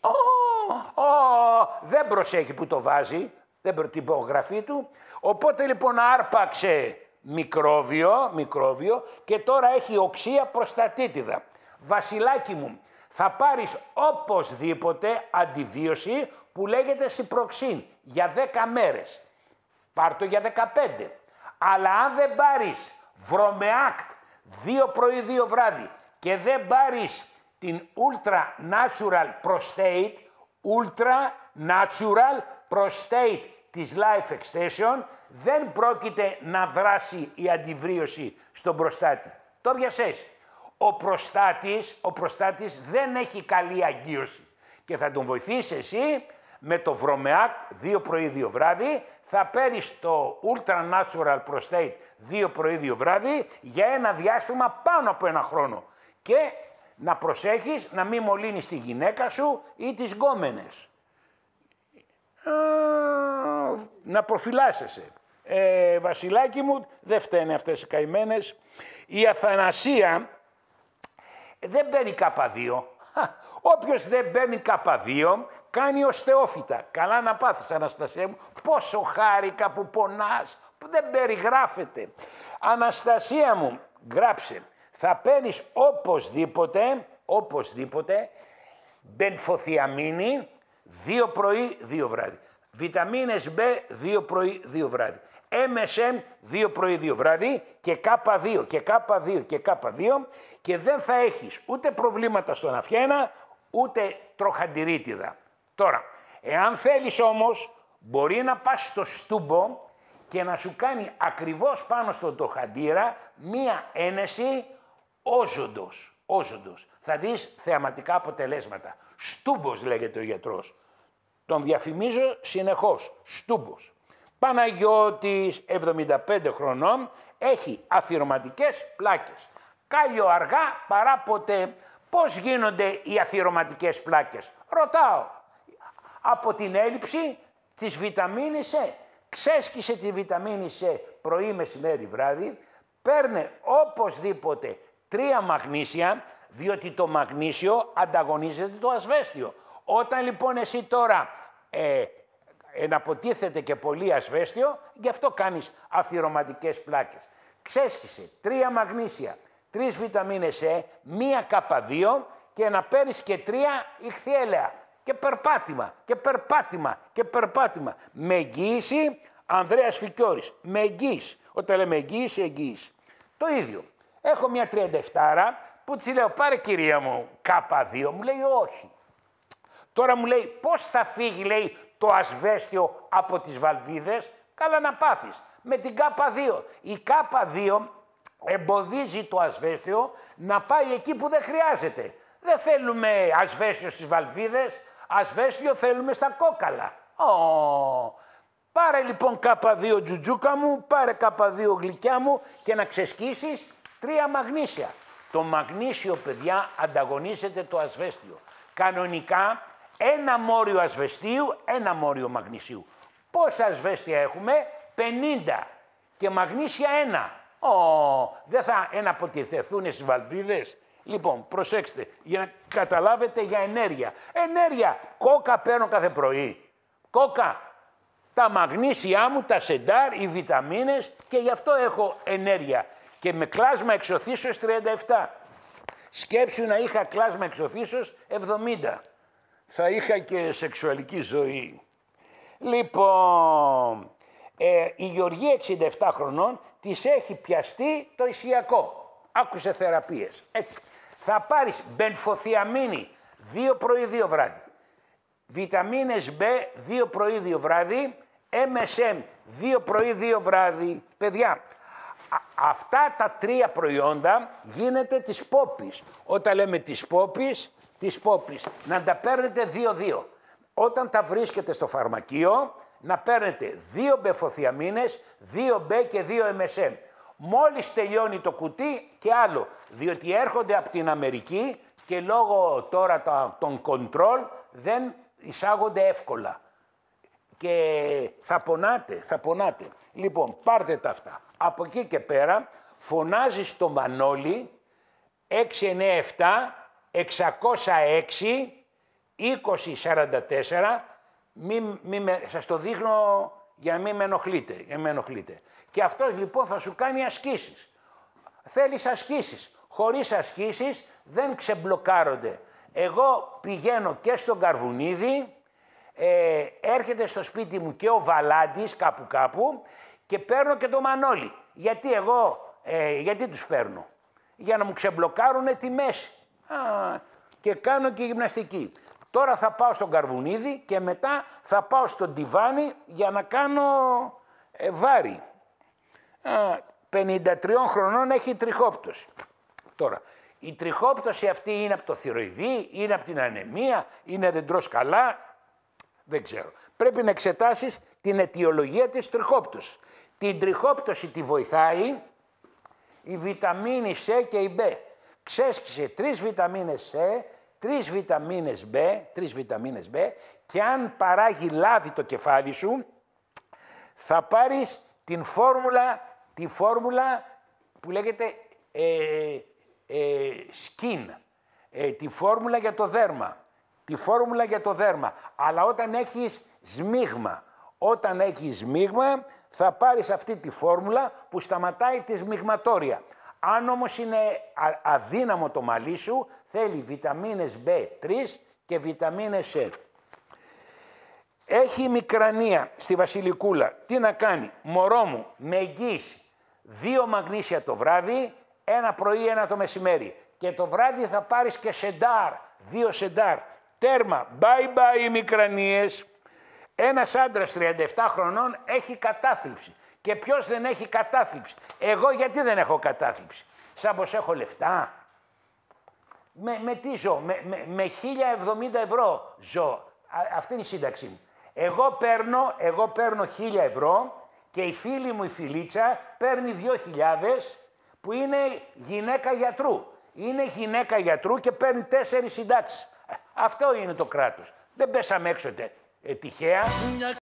δεν προσέχει που το βάζει, δεν προ... την υπογραφή του. Οπότε λοιπόν άρπαξε μικρόβιο, μικρόβιο και τώρα έχει οξία προστατήτιδα. Βασιλάκι μου, θα πάρεις οπωσδήποτε αντιβίωση που λέγεται συπροξίν για 10 μέρες. Πάρ' το για 15. Αλλά αν δεν πάρεις βρωμεάκτ δύο πρωί, δύο βράδυ και δεν πάρεις την Ultra Natural Prostate, Ultra Natural Prostate της Life Extension, δεν πρόκειται να δράσει η αντιβρίωση στον προστάτη. Το πιασες. Ο προστάτης, ο προστάτης δεν έχει καλή αγγείωση και θα τον βοηθήσεις εσύ με το Βρωμεάκ δύο πρωί, δύο βράδυ, θα παίρνεις το Ultra Natural Prostate δύο πρωί, δύο βράδυ για ένα διάστημα πάνω από ένα χρόνο. Και να προσέχεις να μην μολύνεις τη γυναίκα σου ή τις γκόμενες. να προφυλάσσεσαι. Ε, βασιλάκι μου, δεν φταίνε αυτές οι καημένες. Η αθανασία δεν παίρνει καπαδίο. Όποιος δεν μπαίνει καπαδίο κάνει οστεόφυτα. Καλά να πάθεις Αναστασία μου, πόσο χάρηκα που πονάς, που δεν περιγράφεται. Αναστασία μου, γράψε, θα παίρνεις οπωσδήποτε, οπωσδήποτε, μπενφοθιαμίνη, δύο πρωί, δύο βράδυ. Βιταμίνες B, δύο πρωί, δύο βράδυ. MSM, δύο πρωί, δύο βράδυ και K2 και K2 και K2 και δεν θα έχεις ούτε προβλήματα στον αφιένα, ούτε τροχαντηρίτιδα. Τώρα, εάν θέλεις όμως, μπορεί να πας στο στούμπο και να σου κάνει ακριβώς πάνω στον τοχαντήρα μία ένεση όζοντος. όζοντος. Θα δεις θεαματικά αποτελέσματα. Στούμπος λέγεται ο γιατρός. Τον διαφημίζω συνεχώς. Στούμπος. Παναγιώτης, 75 χρονών, έχει αθυρωματικές πλάκες. Κάλιο αργά παρά ποτέ. Πώς γίνονται οι αθυρωματικές πλάκες; Ρωτάω. Από την έλλειψη της βιταμίνης C. Ξέσκησε τη βιταμίνη C πρωί, μεσημέρι, βράδυ. Παίρνε οπωσδήποτε τρία μαγνήσια, διότι το μαγνήσιο ανταγωνίζεται το ασβέστιο. Όταν λοιπόν εσύ τώρα ε, εναποτίθεται και πολύ ασβέστιο, γι' αυτό κάνεις αθυρωματικές πλάκες. Ξέσκησε τρία μαγνήσια, τρεις βιταμίνες E, μία καπαδίο και να παίρνεις και τρία ηχθιέλαια. Και περπάτημα, και περπάτημα, και περπάτημα. Με εγγύηση Ανδρέας Φικιώρης. Με εγγύηση. Όταν λέμε εγγύηση, εγγύηση. Το ίδιο. Έχω μια 37 που τη λέω πάρε κυρία μου K2. Μου λέει όχι. Τώρα μου λέει πώς θα φύγει λέει το ασβέστιο από τις βαλβίδες; Καλά να πάθεις. Με την K2. Η K2 εμποδίζει το ασβέστιο να πάει εκεί που δεν χρειάζεται. Δεν θέλουμε ασβέστιο στις βαλβίδες, ασβέστιο θέλουμε στα κόκαλα. Oh. Πάρε λοιπόν K2 τζουτζούκα μου, πάρε K2 γλυκιά μου και να ξεσκίσεις τρία μαγνήσια. Το μαγνήσιο, παιδιά, ανταγωνίζεται το ασβέστιο. Κανονικά, ένα μόριο ασβεστίου, ένα μόριο μαγνησίου. Πόσα ασβέστια έχουμε, 50 και μαγνήσια ένα. Ω, δεν θα εναποτιθεθούν στις βαλβίδες. Λοιπόν, προσέξτε, για να καταλάβετε για ενέργεια. Ενέργεια, κόκα παίρνω κάθε πρωί. Κόκα, τα μαγνήσια μου, τα σεντάρ, οι βιταμίνες και γι' αυτό έχω ενέργεια. Και με κλάσμα εξωθήσεως 37. Σκέψου να είχα κλάσμα εξωθήσεως 70. Θα είχα και σεξουαλική ζωή. Λοιπόν, ε, η Γεωργία 67 χρονών της έχει πιαστεί το ισιακό. Άκουσε θεραπείες. Έτσι. Θα πάρεις μπενφοθιαμίνη δύο πρωί, δύο βράδυ. Βιταμίνες B δύο πρωί, δύο βράδυ. MSM δύο πρωί, δύο βράδυ. Παιδιά, αυτά τα τρία προϊόντα γίνεται της πόπης. Όταν λέμε της πόπης, της πόπης, να τα παίρνετε δύο-δύο. Όταν τα βρίσκετε στο φαρμακείο, να παίρνετε δύο μπεφοθιαμίνες, δύο B και δύο MSM. Μόλις τελειώνει το κουτί και άλλο. Διότι έρχονται από την Αμερική και λόγω τώρα των control δεν εισάγονται εύκολα. Και θα πονάτε, θα πονάτε. Λοιπόν, πάρτε τα αυτά. Από εκεί και πέρα φωνάζεις στο Μανώλη 697 606 2044 μη, μη με, σας το δείχνω για να μην με ενοχλείτε, για με ενοχλείτε. Και αυτός λοιπόν θα σου κάνει ασκήσεις. Θέλεις ασκήσεις. Χωρίς ασκήσεις δεν ξεμπλοκάρονται. Εγώ πηγαίνω και στον Καρβουνίδη, ε, έρχεται στο σπίτι μου και ο Βαλάντης κάπου κάπου και παίρνω και το Μανώλη. Γιατί εγώ, ε, γιατί τους παίρνω; Για να μου ξεμπλοκάρουν τη μέση. Α, και κάνω και γυμναστική. Τώρα θα πάω στον Καρβουνίδη και μετά θα πάω στον Τιβάνι για να κάνω ε, βάρη. Α, 53 χρονών έχει τριχόπτωση. Τώρα, η τριχόπτωση αυτή είναι από το θηροειδή, είναι από την ανεμία, είναι δεν τρως καλά, δεν ξέρω. Πρέπει να εξετάσεις την αιτιολογία της τριχόπτωσης. Την τριχόπτωση τη βοηθάει η βιταμίνη C και η B. Ξέσκησε τρεις βιταμίνες C, τρεις βιταμίνες B, τρεις βιταμίνες B και αν παράγει λάδι το κεφάλι σου, θα πάρεις την φόρμουλα, τη φόρμουλα που λέγεται ε, ε, skin, ε, τη φόρμουλα για το δέρμα, τη φόρμουλα για το δέρμα. Αλλά όταν έχεις σμίγμα, όταν έχεις σμίγμα θα πάρεις αυτή τη φόρμουλα που σταματάει τη σμιγματόρια. Αν όμως είναι αδύναμο το μαλλί σου, θέλει βιταμίνες B3 και βιταμίνες C. Έχει μικρανία στη βασιλικούλα. Τι να κάνει; Μωρό μου, με εγγύηση. Δύο μαγνήσια το βράδυ, ένα πρωί, ένα το μεσημέρι. Και το βράδυ θα πάρεις και σεντάρ. Δύο σεντάρ. Τέρμα. Bye bye οι μικρανίες. Ένας άντρας 37 χρονών έχει κατάθλιψη. Και ποιος δεν έχει κατάθλιψη; Εγώ γιατί δεν έχω κατάθλιψη; Σαν πως έχω λεφτά. Με, με τι ζω; Με, με, με 1070 ευρώ ζω. αυτή είναι η σύνταξή μου. Εγώ παίρνω, εγώ παίρνω 1000 ευρώ και η φίλη μου η Φιλίτσα παίρνει 2000 που είναι γυναίκα γιατρού. Είναι γυναίκα γιατρού και παίρνει τέσσερις συντάξεις. Αυτό είναι το κράτος. Δεν πέσαμε έξω ε, τυχαία.